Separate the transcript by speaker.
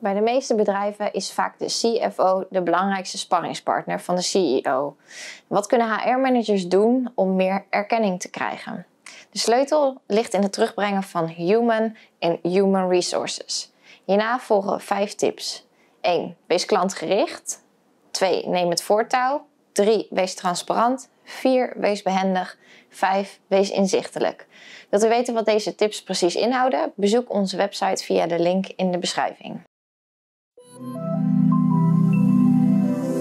Speaker 1: Bij de meeste bedrijven is vaak de CFO de belangrijkste sparringspartner van de CEO. Wat kunnen HR-managers doen om meer erkenning te krijgen? De sleutel ligt in het terugbrengen van human en human resources. Hierna volgen vijf tips. 1. Wees klantgericht. 2. Neem het voortouw. 3. Wees transparant. 4. Wees behendig. 5. Wees inzichtelijk. Wilt u weten wat deze tips precies inhouden? Bezoek onze website via de link in de beschrijving. Thank you.